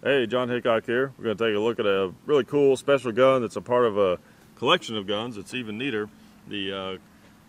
Hey, John Hickok here. We're going to take a look at a really cool special gun that's a part of a collection of guns. It's even neater. The uh,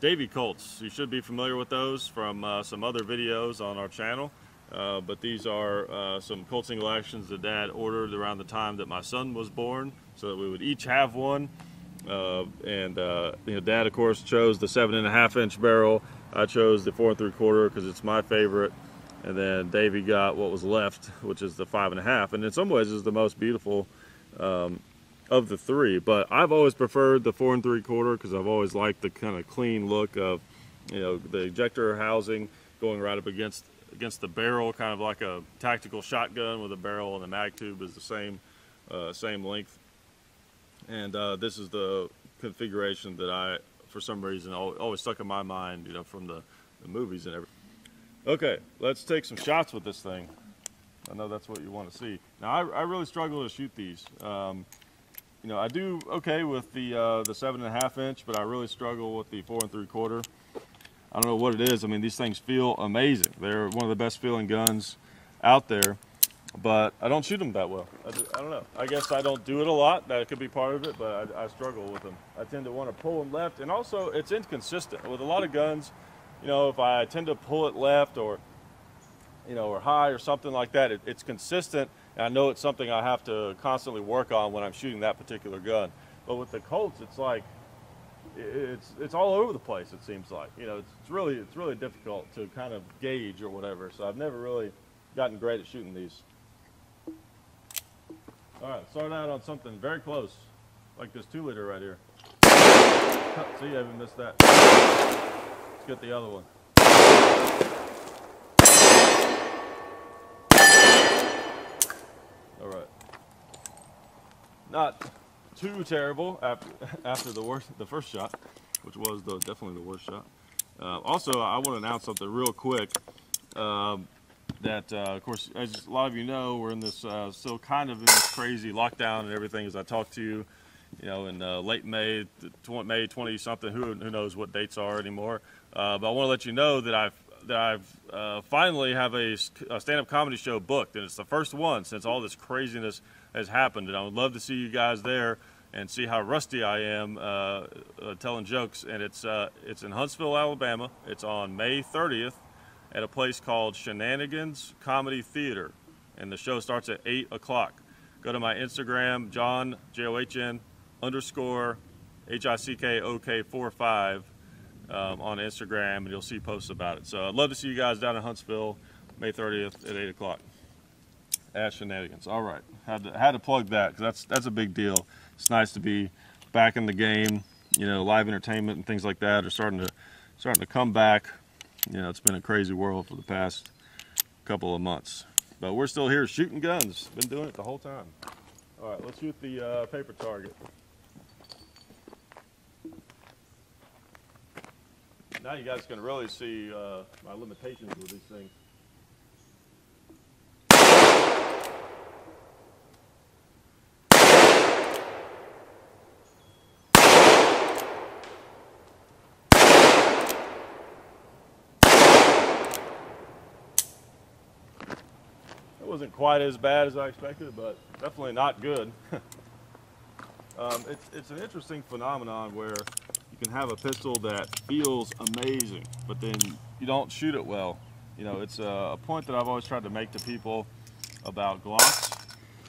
Davy Colts. You should be familiar with those from uh, some other videos on our channel. Uh, but these are uh, some Colt single actions that Dad ordered around the time that my son was born, so that we would each have one. Uh, and uh, you know, Dad, of course, chose the seven and a half inch barrel. I chose the four and three quarter because it's my favorite and then Davy got what was left, which is the five and a half, and in some ways is the most beautiful um, of the three. But I've always preferred the four and three quarter because I've always liked the kind of clean look of, you know, the ejector housing going right up against against the barrel, kind of like a tactical shotgun with a barrel and the mag tube is the same uh, same length. And uh, this is the configuration that I, for some reason, always stuck in my mind, you know, from the, the movies and everything. Okay, let's take some shots with this thing. I know that's what you want to see. Now, I, I really struggle to shoot these. Um, you know, I do okay with the uh, the seven and a half inch, but I really struggle with the four and three quarter. I don't know what it is. I mean, these things feel amazing. They're one of the best feeling guns out there, but I don't shoot them that well. I, I don't know. I guess I don't do it a lot. That could be part of it, but I, I struggle with them. I tend to want to pull them left, and also it's inconsistent. With a lot of guns, you know, if I tend to pull it left or, you know, or high or something like that, it, it's consistent. And I know it's something I have to constantly work on when I'm shooting that particular gun. But with the Colts, it's like, it's it's all over the place. It seems like you know it's, it's really it's really difficult to kind of gauge or whatever. So I've never really gotten great at shooting these. All right, start out on something very close, like this two liter right here. See, I even missed that. Let's get the other one. All right. Not too terrible after after the worst the first shot, which was the definitely the worst shot. Uh, also, I want to announce something real quick. Um, that uh, of course, as a lot of you know, we're in this uh, still kind of in this crazy lockdown and everything. As I talked to you, you know, in uh, late May, May 20 something, who, who knows what dates are anymore. Uh, but I want to let you know that I've that I've uh, finally have a, a stand-up comedy show booked, and it's the first one since all this craziness has happened. And I would love to see you guys there and see how rusty I am uh, uh telling jokes. And it's uh, it's in Huntsville, Alabama. It's on May 30th at a place called Shenanigans Comedy Theater, and the show starts at 8 o'clock. Go to my Instagram, John J O H N underscore H I C K O K 45 um, on Instagram, and you'll see posts about it. So I'd love to see you guys down in Huntsville, May 30th at 8 o'clock at Shenanigans. All right, had to, had to plug that because that's that's a big deal. It's nice to be back in the game. You know, live entertainment and things like that are starting to starting to come back. You know, it's been a crazy world for the past couple of months, but we're still here shooting guns. Been doing it the whole time. All right, let's shoot the uh, paper target. Now you guys can really see uh, my limitations with these things. It wasn't quite as bad as I expected, but definitely not good. um, it's, it's an interesting phenomenon where can have a pistol that feels amazing, but then you don't shoot it well. You know, it's a, point that I've always tried to make to people about Glocks.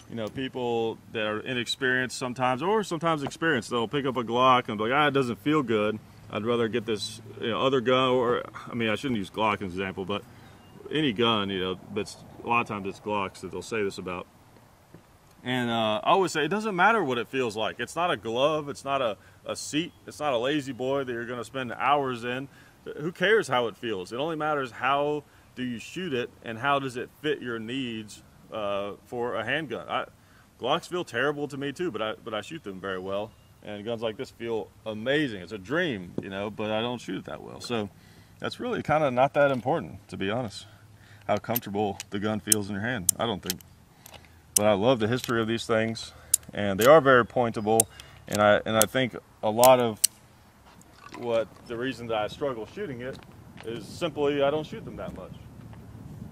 You know, people that are inexperienced sometimes, or sometimes experienced, they'll pick up a Glock and be like, ah, it doesn't feel good. I'd rather get this you know, other gun, or I mean, I shouldn't use Glock as an example, but any gun, you know, but a lot of times it's Glocks that they'll say this about. And uh, I always say it doesn't matter what it feels like. It's not a glove. It's not a, a seat. It's not a La-Z-Boy that you're going to spend hours in. Who cares how it feels? It only matters how do you shoot it and how does it fit your needs uh, for a handgun. I, Glocks feel terrible to me too, but I but I shoot them very well. And guns like this feel amazing. It's a dream, you know, but I don't shoot it that well. So that's really kind of not that important, to be honest. How comfortable the gun feels in your hand. I don't think. But I love the history of these things, and they are very pointable. And I and I think a lot of what the reason that I struggle shooting it is simply I don't shoot them that much,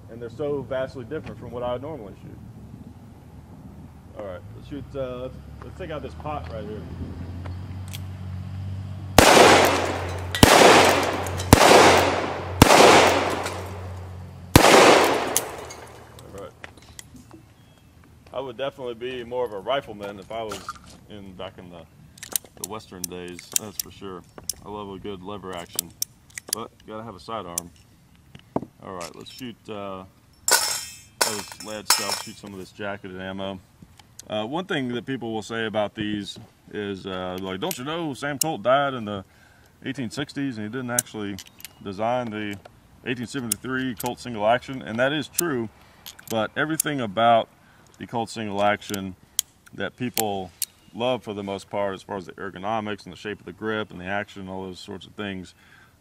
and they're so vastly different from what I would normally shoot. All right, let's shoot. Uh, let's, let's take out this pot right here. All right. I would definitely be more of a rifleman if I was in back in the the western days. That's for sure. I love a good lever action, but gotta have a sidearm. All right, let's shoot. Uh, those lead stuff, shoot some of this jacketed ammo. Uh, one thing that people will say about these is, uh, like, don't you know Sam Colt died in the 1860s and he didn't actually design the 1873 Colt single action? And that is true, but everything about the Colt single action that people love for the most part, as far as the ergonomics and the shape of the grip and the action, and all those sorts of things,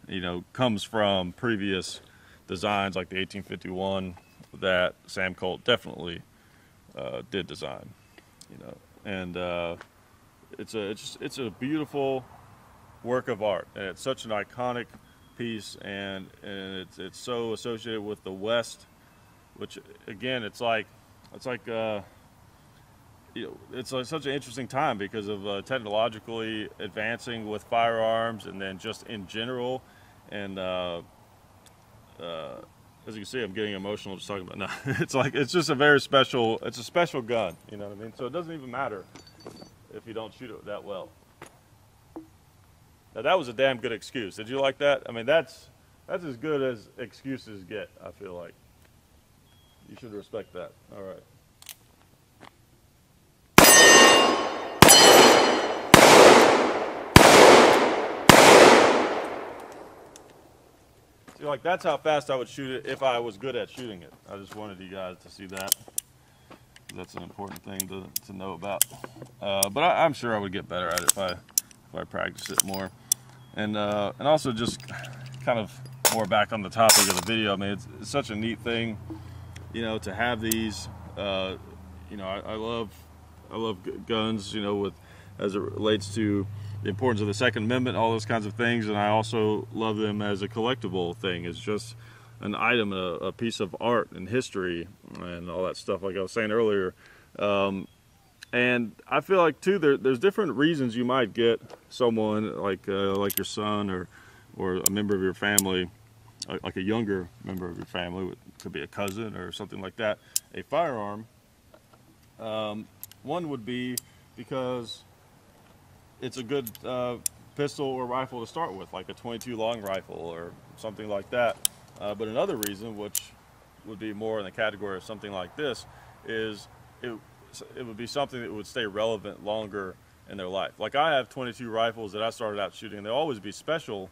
you know, comes from previous designs like the 1851 that Sam Colt definitely uh, did design, you know, and uh, it's a it's it's a beautiful work of art, and it's such an iconic piece, and and it's it's so associated with the West, which again, it's like it's like. Uh, it's a, such an interesting time because of uh, technologically advancing with firearms and then just in general and uh, uh, as you can see, I'm getting emotional just talking about. No, it's like it's just a very special. It's a special gun. You know what I mean? So it doesn't even matter if you don't shoot it that well. Now that was a damn good excuse. Did you like that? I mean, that's that's as good as excuses get. I feel like you should respect that. All right. See, like that's how fast I would shoot it if I was good at shooting it. I just wanted you guys to see that. That's an important thing to, to know about. Uh, but I, am sure I would get better at it if I if I practice it more. And uh, and also just kind of more back on the topic of the video. I mean, it's, it's such a neat thing, you know, to have these. Uh, you know, I, I love I love guns. You know, with as it relates to the importance of the Second Amendment, all those kinds of things, and I also love them as a collectible thing. It's just an item, a, a piece of art and history, and all that stuff. Like I was saying earlier, um, and I feel like too, there, there's different reasons you might get someone like uh, like your son or or a member of your family, like a younger member of your family, could be a cousin or something like that, a firearm. Um, one would be because it's a good uh, pistol or rifle to start with, like a 22 long rifle or something like that. Uh, but another reason, which would be more in the category of something like this, is it, it would be something that would stay relevant longer in their life. Like I have 22 rifles that I started out shooting, and they'll always be special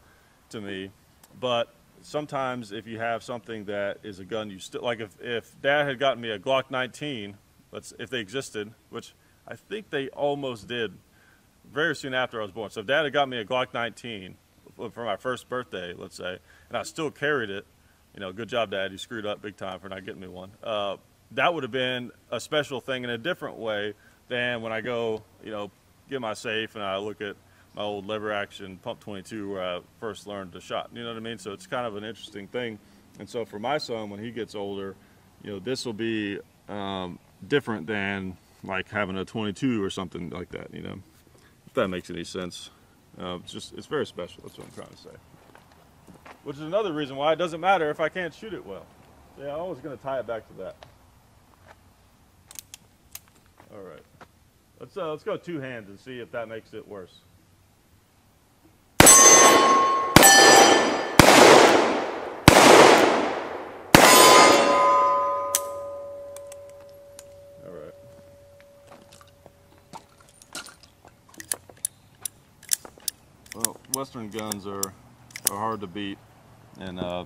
to me, but sometimes if you have something that is a gun you still, like if, if dad had gotten me a Glock 19, let's, if they existed, which I think they almost did very soon after I was born. So if dad had got me a Glock 19 for my first birthday, let's say, and I still carried it, you know, good job, dad. You screwed up big time for not getting me one. Uh, that would have been a special thing in a different way than when I go, you know, get my safe and I look at old lever action pump 22 where I first learned to shot. You know what I mean? So it's kind of an interesting thing. And so for my son, when he gets older, you know, this will be um, different than like having a 22 or something like that, you know if that makes any sense. Uh, it's just, it's very special, that's what I'm trying to say. Which is another reason why it doesn't matter if I can't shoot it well. Yeah, I'm always going to tie it back to that. All right. Let's, uh, let's go two hands and see if that makes it worse. Western guns are, are hard to beat. And, uh,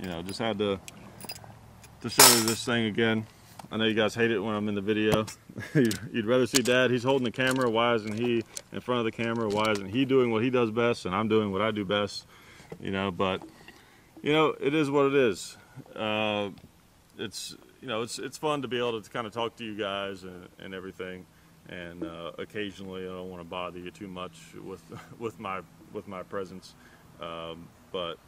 you know, just had to, to show you this thing again. I know you guys hate it when I'm in the video. You'd rather see dad, he's holding the camera. Why isn't he in front of the camera? Why isn't he doing what he does best and I'm doing what I do best? You know, but, you know, it is what it is. Uh, it's, you know, it's, it's fun to be able to kind of talk to you guys and, and everything and uh, occasionally I don't want to bother you too much with with my with my presence. Um, but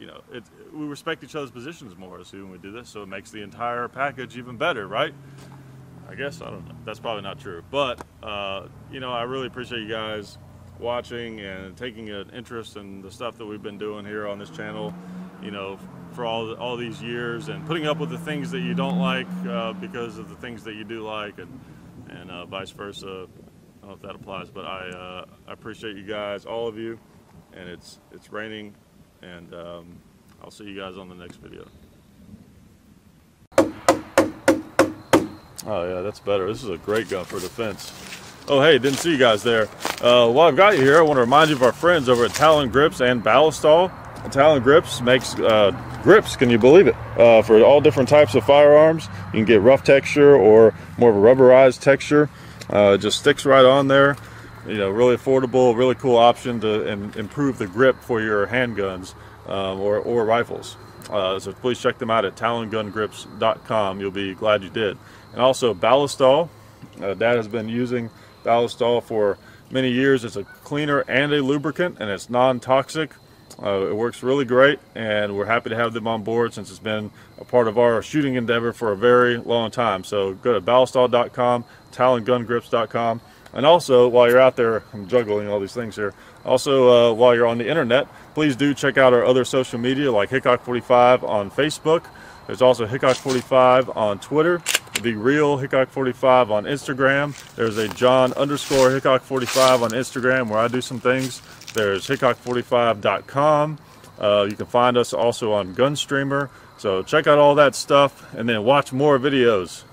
you know, it, we respect each other's positions more as when we do this, so it makes the entire package even better, right? I guess I don't know. That's probably not true, but uh, you know, I really appreciate you guys watching and taking an interest in the stuff that we've been doing here on this channel. You know, for all all these years and putting up with the things that you don't like uh, because of the things that you do like, and and uh, vice versa. I don't know if that applies, but I uh, I appreciate you guys, all of you, and it's it's raining, and um, I'll see you guys on the next video. Oh yeah, that's better. This is a great gun for defense. Oh hey, didn't see you guys there. Uh, while I've got you here, I want to remind you of our friends over at Talon Grips and Ballistol. Talon Grips makes uh, grips, can you believe it, uh, for all different types of firearms. You can get rough texture or more of a rubberized texture. Uh, just sticks right on there. You know, really affordable, really cool option to and improve the grip for your handguns um, or, or rifles. Uh, so please check them out at talongungrips.com. You'll be glad you did. And also Ballistol. Uh, Dad has been using Ballistol for many years. It's a cleaner and a lubricant, and it's non-toxic. Uh, it works really great, and we're happy to have them on board since it's been a part of our shooting endeavor for a very long time. So go to ballistol.com, talongungrips.com, and also while you're out there, I'm juggling all these things here. Also, uh, while you're on the internet, please do check out our other social media like Hickok45 on Facebook. There's also Hickok45 on Twitter the real Hickok 45 on Instagram. There's a John underscore Hickok 45 on Instagram where I do some things. There's Hickok45.com. Uh, you can find us also on Gunstreamer. So check out all that stuff and then watch more videos.